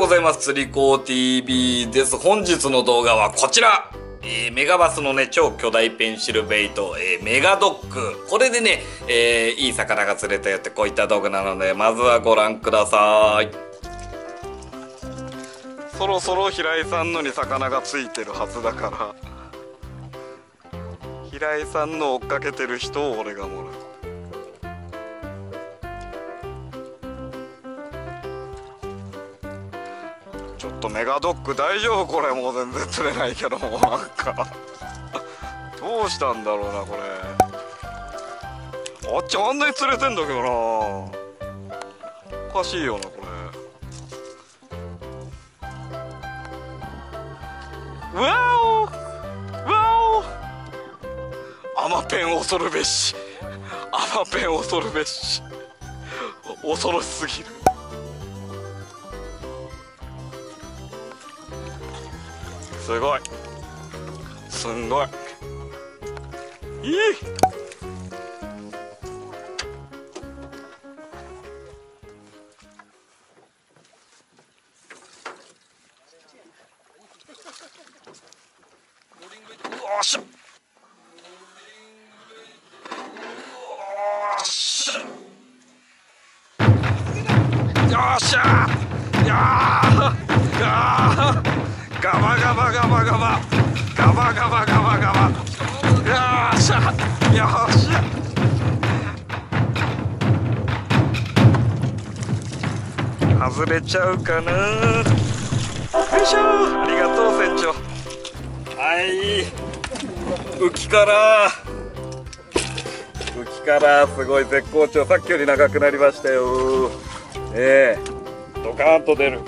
ございます。釣り子 TV です。本日の動画はこちらえーメガバスのね、超巨大ペンシルベイト、えーメガドッグ。これでね、えーいい魚が釣れたよってこういった動画なので、まずはご覧ください。そろそろ平井さんのに魚がついてるはずだから平井さんの追っかけてる人を俺がもらうちょっとメガドッグ大丈夫？これもう全然釣れないけども。なんか。どうしたんだろうなこれ。あっちあんなに釣れてんだけどな。おかしいよなこれ。わお。わお。アマペン恐るべし。アマペン恐るべし。恐ろしすぎる。すごい。すんごい。いい。よっ。しゃよっしゃよっしゃー。ガバガバガバ。ガバガバガバガバ。よっしゃ。よっしゃ。外れちゃうかな。よいしょ。ありがとう船長。はい。浮きから。浮きからすごい絶好調。さっきより長くなりましたよ。ええ。ー、ドカーンと出る。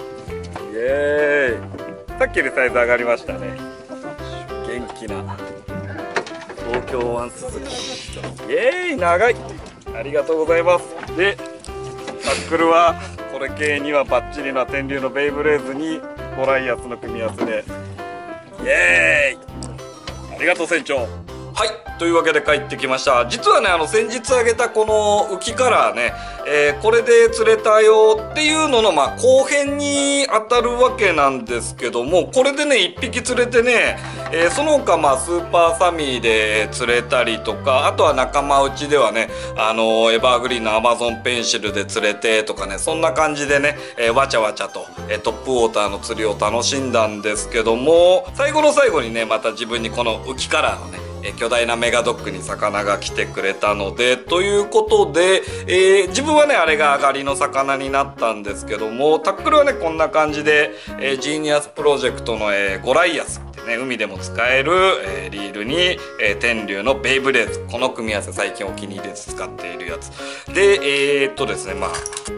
イエーイ。さっきよりサイズ上がりましたね。元気な。東京湾鈴木イエーイ長い。ありがとうございます。でタックルはこれ系にはバッチリな天竜のベイブレーズにゴライアスの組み合わせで。イエーイ。ありがとう船長。というわけで帰ってきました。実はね、あの、先日あげたこの浮きカラーね、えーこれで釣れたよっていうのの、まあ、後編に当たるわけなんですけども、これでね、一匹釣れてね、えーその他、まあ、スーパーサミーで釣れたりとか、あとは仲間内ではね、あのエバーグリーンのアマゾンペンシルで釣れてとかね、そんな感じでね、えーわちゃわちゃと、えトップウォーターの釣りを楽しんだんですけども、最後の最後にね、また自分にこの浮きカラーのね、え巨大なメガドックに魚が来てくれたので、ということで、えー自分はね、あれが上がりの魚になったんですけども、タックルはね、こんな感じで、えージーニアスプロジェクトの、えーゴライアスね、海でも使える、えーリールに、えー天竜のベイブレーズ。この組み合わせ最近お気に入りで使っているやつ。で、えーっとですね、まあ、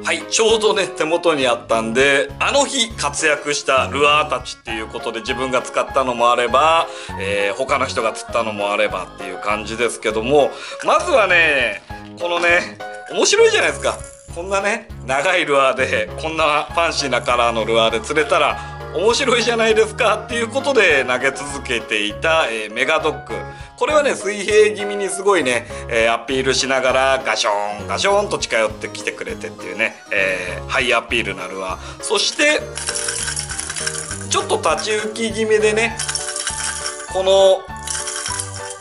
はい、ちょうどね、手元にあったんで、あの日活躍したルアーたちっていうことで自分が使ったのもあれば、えー他の人が釣ったのもあればっていう感じですけども、まずはね、このね、面白いじゃないですか。こんなね、長いルアーで、こんなファンシーなカラーのルアーで釣れたら、面白いじゃないですかっていうことで投げ続けていた、えーメガドッグ。これはね、水平気味にすごいね、えーアピールしながらガショーン、ガショーンと近寄ってきてくれてっていうね、えーハイアピールなルアー。そして、ちょっと立ち浮き気味でね、この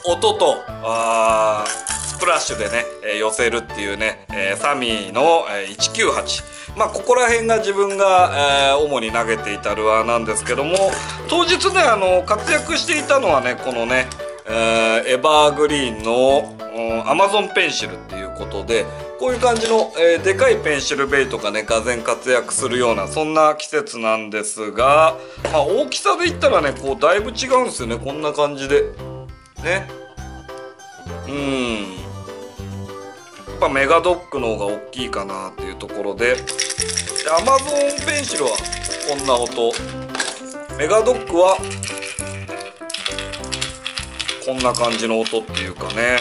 音と、あースプラッシュでね、え寄せるっていうね、えサミーの、え198。まあ、ここら辺が自分が、えー主に投げていたルアーなんですけども、当日ね、あの、活躍していたのはね、このね、えーエバーグリーンの、うんアマゾンペンシルっていうことで、こういう感じの、えーでかいペンシルベイトがね、がぜ活躍するような、そんな季節なんですが、まあ、大きさで言ったらね、こう、だいぶ違うんですよね、こんな感じで。ね。うん。ぱメガドッグの方が大きいかなっていうところで、でアマゾンペンシルはこんな音。メガドッグはこんな感じの音っていうかね。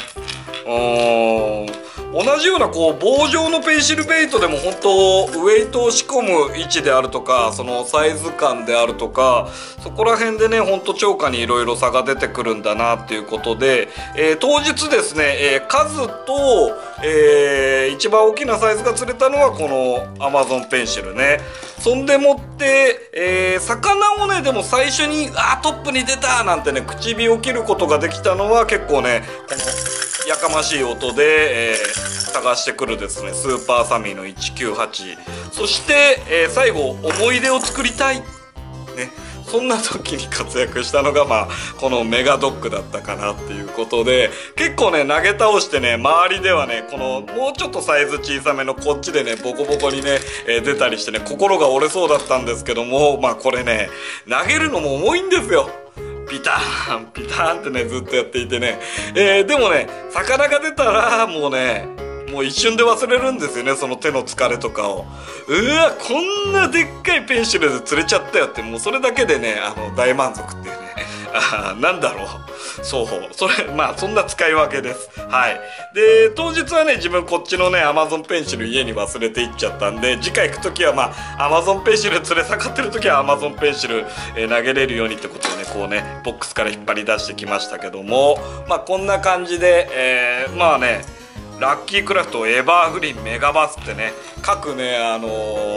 うーん。同じようなこう棒状のペンシルベイトでも本当ウェイトを仕込む位置であるとかそのサイズ感であるとかそこら辺でねほんと超過にいろいろ差が出てくるんだなっていうことで、えー、当日ですね、えー、数と、えー、一番大きなサイズが釣れたのはこの Amazon ペンシルね。そんでもって、えー、魚をねでも最初にあトップに出たなんてね口火を切ることができたのは結構ねやかましい音で、えー、探してくるですねスーパーサミーの198そして、えー、最後思い出を作りたい。ね。そんな時に活躍したのがまあこのメガドッグだったかなっていうことで結構ね投げ倒してね周りではねこのもうちょっとサイズ小さめのこっちでねボコボコにね、えー、出たりしてね心が折れそうだったんですけどもまあこれね投げるのも重いんですよ。ピターンピターンってねずっとやっていてね、えー、でもね魚が出たらもうねもう一瞬で忘れるんですよねその手の疲れとかを。うわこんなでっかいペンシルで釣れちゃったよってもうそれだけでねあの大満足っていうね。あなんだろう。そう。それまあそんな使い分けです。はい。で当日はね自分こっちのね Amazon ペンシル家に忘れていっちゃったんで次回行く時はまあ Amazon ペンシル連れ下がってる時は Amazon ペンシル、えー、投げれるようにってことでねこうねボックスから引っ張り出してきましたけどもまあこんな感じで、えー、まあねラッキークラフトエバーグリーンメガバスってね各ねあの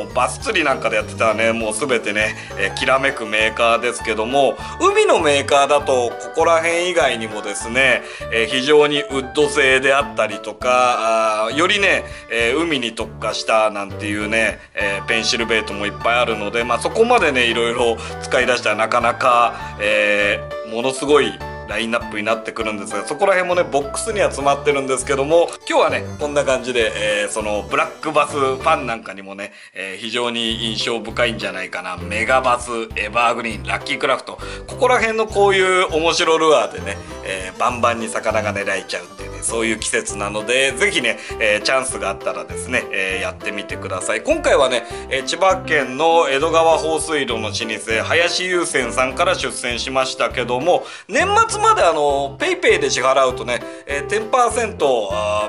ー、バス釣りなんかでやってたらねもう全てね、え、きらめくメーカーですけども海のメーカーだとここら辺以外にもですね、え、非常にウッド製であったりとかよりね、え海に特化したなんていうね、えペンシルベイトもいっぱいあるのでまあそこまでねいろいろ使い出したらなかなか、えものすごいラインナップになってくるんですがそこら辺もねボックスには詰まってるんですけども今日はねこんな感じで、えー、そのブラックバスファンなんかにもね、えー、非常に印象深いんじゃないかな。メガバスエバーグリーンラッキークラフト。ここら辺のこういう面白ルアーでね、えー、バンバンに魚が狙えちゃうっていう。そういう季節なので是非ね、えチャンスがあったらですね、えやってみてください。今回はね、え千葉県の江戸川放水路の老舗林優泉さんから出船しましたけども年末まであの PayPay で支払うとね、えー、10%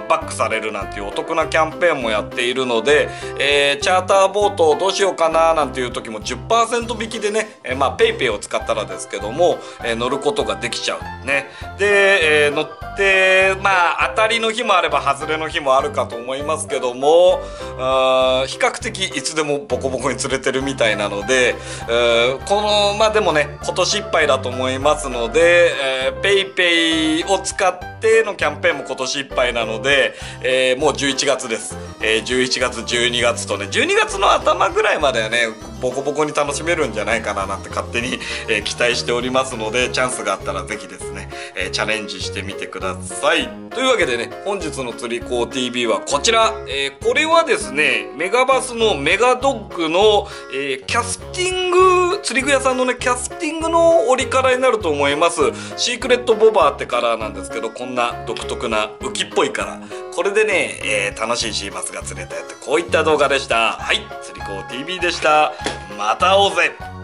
バックされるなんていうお得なキャンペーンもやっているので、えー、チャーターボートどうしようかななんていう時も10%引きでね、えー、まあ PayPay を使ったらですけども、えー、乗ることができちゃう。ね。で、えー、乗ってまあ当たりの日もあれば外れの日もあるかと思いますけども比較的いつでもボコボコに釣れてるみたいなので、このまあでもね今年いっぱいだと思いますので、えーえー、ペイペイを使ってのキャンペーンも今年いっぱいなので、もう11月です、えー、11月12月とね12月の頭ぐらいまではねボコボコに楽しめるんじゃないかななんて勝手に、え、期待しておりますのでチャンスがあったら是非ですね、え、チャレンジしてみてください。というわけでね本日の釣り子 TV はこちら、え、これはですねメガバスのメガドッグの、えキャスティング釣り具屋さんのねキャスティングの折りからになると思います。シークレットボバーってカラーなんですけどこんな独特な浮きっぽいカラー。これでね、えー、楽しいシーマスが釣れたよってこういった動画でした。はい釣り子 TV でした。また会おうぜ。